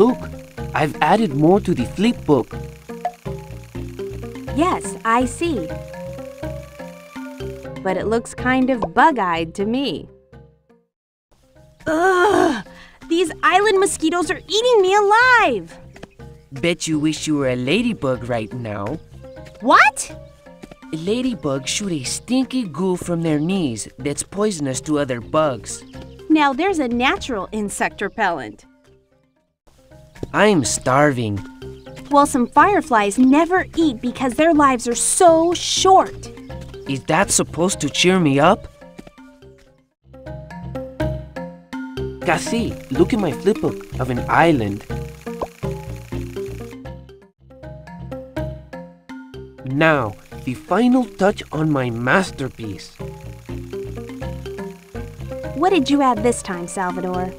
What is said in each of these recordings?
Look, I've added more to the flip book. Yes, I see. But it looks kind of bug-eyed to me. Ugh! These island mosquitoes are eating me alive! Bet you wish you were a ladybug right now. What? Ladybugs shoot a stinky goo from their knees that's poisonous to other bugs. Now there's a natural insect repellent. I'm starving. Well, some fireflies never eat because their lives are so short. Is that supposed to cheer me up? Cassie, look at my flipbook of an island. Now, the final touch on my masterpiece. What did you add this time, Salvador?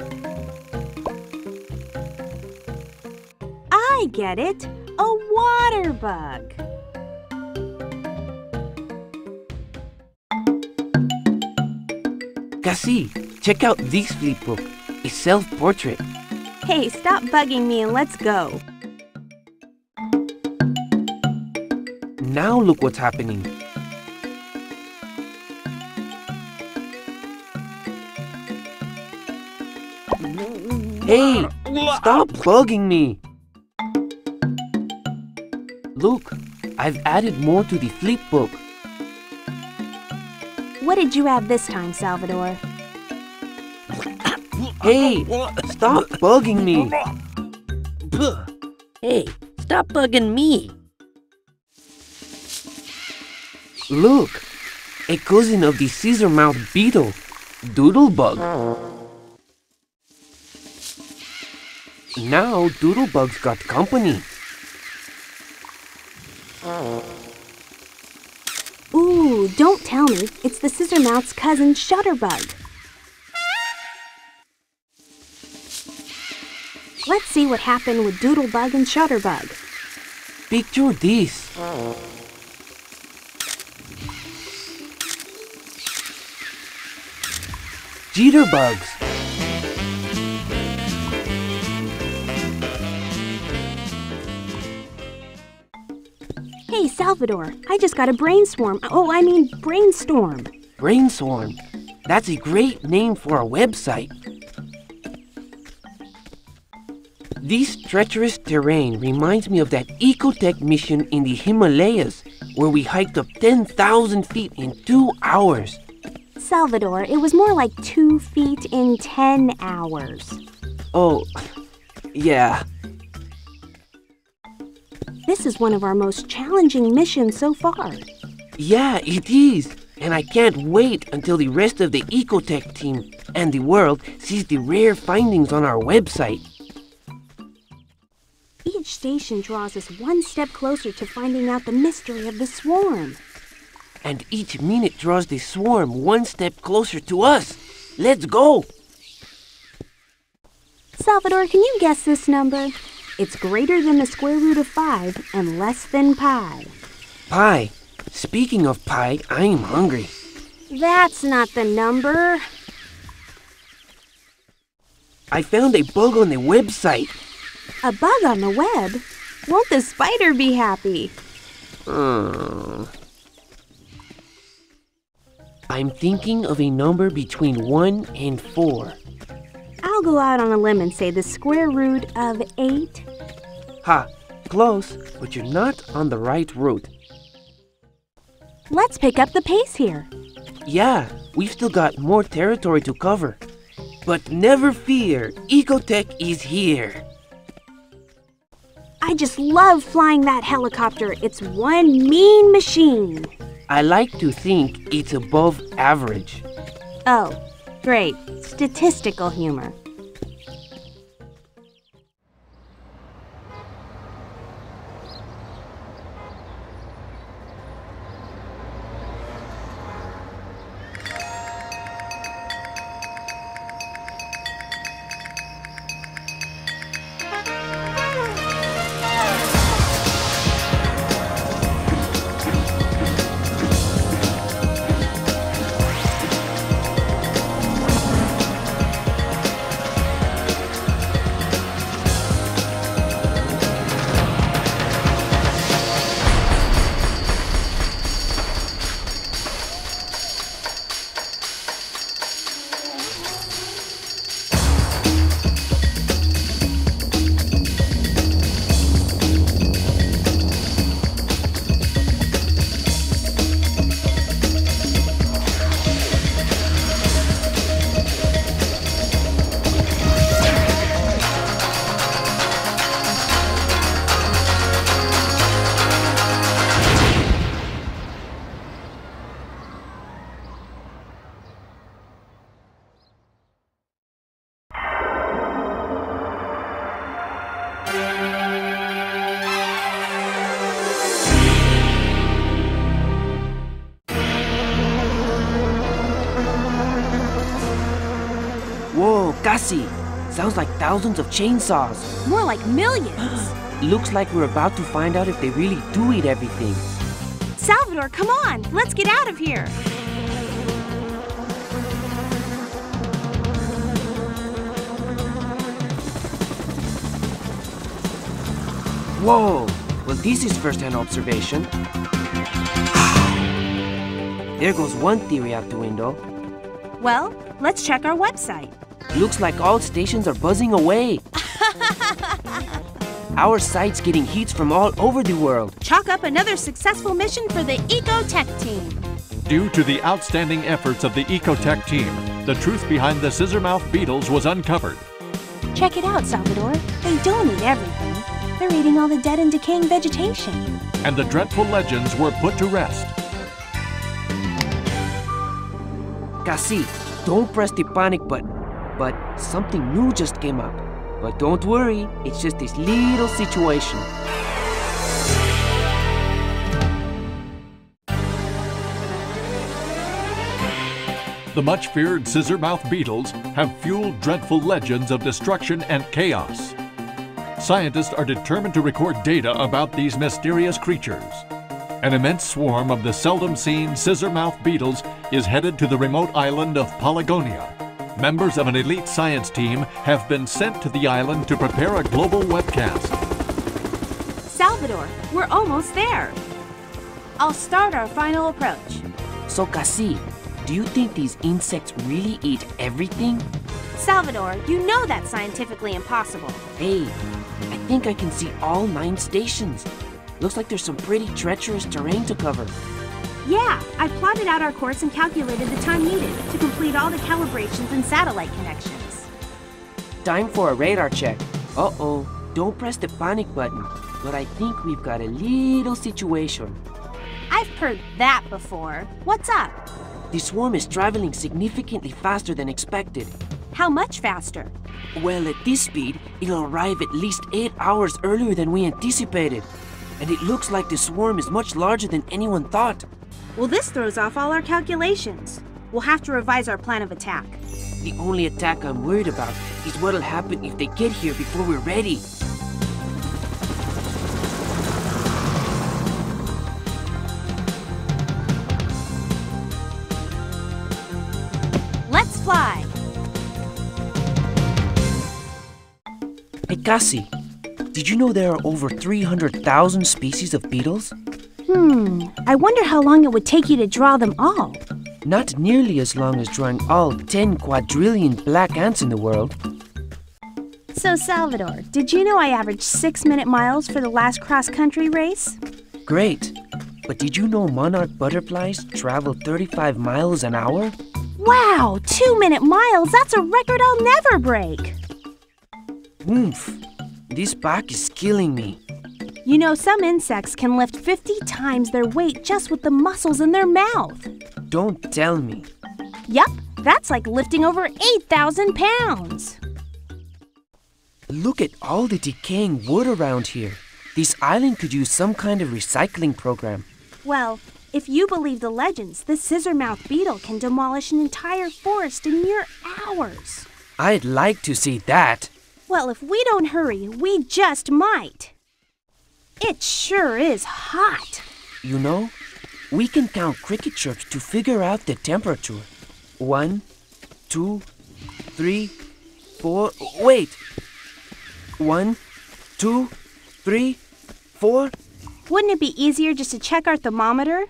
I get it. A water bug. Cassie, check out this flipbook. A self-portrait. Hey, stop bugging me and let's go. Now look what's happening. Hey, stop bugging me. Look, I've added more to the flip book. What did you add this time, Salvador? Hey, stop bugging me. Hey, stop bugging me. Look, a cousin of the scissor mouth beetle, Doodlebug. Now Doodlebug's got company. Don't tell me. It's the scissormouth's cousin, Shutterbug. Let's see what happened with Doodlebug and Shutterbug. Picture this. Jitterbugs. Hey, Salvador, I just got a brainstorm. Oh, I mean, brainswarm. Brainswarm. That's a great name for a website. This treacherous terrain reminds me of that Ecotech mission in the Himalayas, where we hiked up 10,000 feet in two hours. Salvador, it was more like two feet in ten hours. Oh, yeah. This is one of our most challenging missions so far. Yeah, it is. And I can't wait until the rest of the Ecotech team and the world sees the rare findings on our website. Each station draws us one step closer to finding out the mystery of the swarm. And each minute draws the swarm one step closer to us. Let's go! Salvador, can you guess this number? It's greater than the square root of 5 and less than pi. Pi? Speaking of pi, I'm hungry. That's not the number. I found a bug on the website. A bug on the web? Won't the spider be happy? Hmm. I'm thinking of a number between 1 and 4. I'll go out on a limb and say the square root of 8. Ha! Close, but you're not on the right route. Let's pick up the pace here. Yeah, we've still got more territory to cover. But never fear, Ecotech is here. I just love flying that helicopter. It's one mean machine. I like to think it's above average. Oh, great. Statistical humor. Sounds like thousands of chainsaws. More like millions. Looks like we're about to find out if they really do eat everything. Salvador, come on. Let's get out of here. Whoa! Well, this is first-hand observation. There goes one theory out the window. Well, let's check our website. Looks like all stations are buzzing away. Our site's getting heats from all over the world. Chalk up another successful mission for the Ecotech team. Due to the outstanding efforts of the Ecotech team, the truth behind the scissormouth beetles was uncovered. Check it out, Salvador. They don't eat everything. They're eating all the dead and decaying vegetation. and the dreadful legends were put to rest. Cassie, don't press the panic button. But something new just came up. But don't worry, it's just this little situation. The much feared scissormouth beetles have fueled dreadful legends of destruction and chaos. Scientists are determined to record data about these mysterious creatures. An immense swarm of the seldom seen scissormouth beetles is headed to the remote island of Polygonia. Members of an elite science team have been sent to the island to prepare a global webcast. Salvador, we're almost there. I'll start our final approach. So, Cassie, do you think these insects really eat everything? Salvador, you know that's scientifically impossible. Hey, I think I can see all nine stations. Looks like there's some pretty treacherous terrain to cover. Yeah, I plotted out our course and calculated the time needed to complete all the calibrations and satellite connections. Time for a radar check. Uh-oh, don't press the panic button. But I think we've got a little situation. I've heard that before. What's up? The swarm is traveling significantly faster than expected. How much faster? Well, at this speed, it'll arrive at least eight hours earlier than we anticipated. And it looks like the swarm is much larger than anyone thought. Well, this throws off all our calculations. We'll have to revise our plan of attack. The only attack I'm worried about is what'll happen if they get here before we're ready. Let's fly! Hey, Cassie, did you know there are over 300,000 species of beetles? Hmm, I wonder how long it would take you to draw them all. Not nearly as long as drawing all 10 quadrillion black ants in the world. So, Salvador, did you know I averaged six minute miles for the last cross country race? Great. But did you know monarch butterflies travel 35 miles an hour? Wow, two minute miles! That's a record I'll never break! Oomph. This back is killing me. You know, some insects can lift 50 times their weight just with the muscles in their mouth. Don't tell me. Yup, that's like lifting over 8,000 pounds. Look at all the decaying wood around here. This island could use some kind of recycling program. Well, if you believe the legends, the scissormouth beetle can demolish an entire forest in mere hours. I'd like to see that. Well, if we don't hurry, we just might. It sure is hot. You know, we can count cricket chirps to figure out the temperature. One, two, three, four. Wait! One, two, three, four. Wouldn't it be easier just to check our thermometer?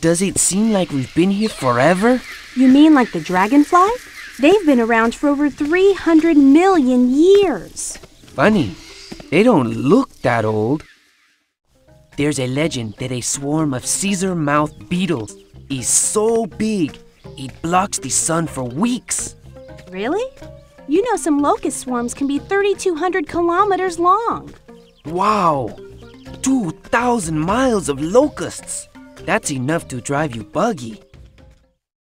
Does it seem like we've been here forever? You mean like the dragonfly? They've been around for over 300 million years. Funny, they don't look that old. There's a legend that a swarm of scissormouth beetles is so big it blocks the sun for weeks. Really? You know some locust swarms can be 3,200 kilometers long. Wow! 2,000 miles of locusts! That's enough to drive you buggy.